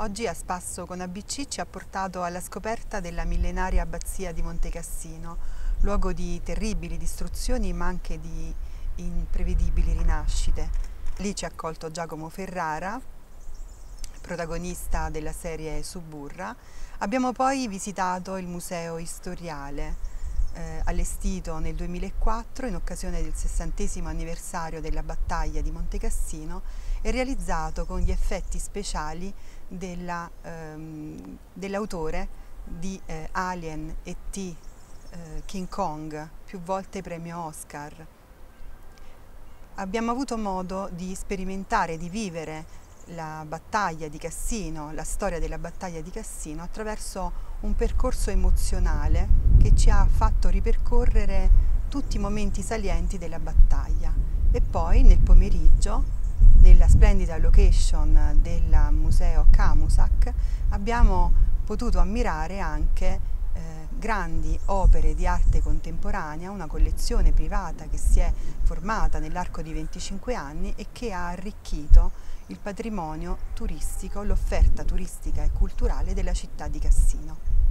Oggi a spasso con ABC ci ha portato alla scoperta della millenaria abbazia di Monte Cassino, luogo di terribili distruzioni ma anche di imprevedibili rinascite. Lì ci ha accolto Giacomo Ferrara, protagonista della serie Suburra. Abbiamo poi visitato il Museo Istoriale, eh, allestito nel 2004 in occasione del sessantesimo anniversario della battaglia di Monte Cassino e realizzato con gli effetti speciali ehm, dell'autore di eh, Alien e T, eh, King Kong, più volte premio Oscar. Abbiamo avuto modo di sperimentare, di vivere la battaglia di Cassino, la storia della battaglia di Cassino attraverso un percorso emozionale che ci ha fatto ripercorrere tutti i momenti salienti della battaglia e poi nel pomeriggio nella splendida location del museo Camusac abbiamo potuto ammirare anche eh, grandi opere di arte contemporanea, una collezione privata che si è formata nell'arco di 25 anni e che ha arricchito il patrimonio turistico, l'offerta turistica e culturale della città di Cassino.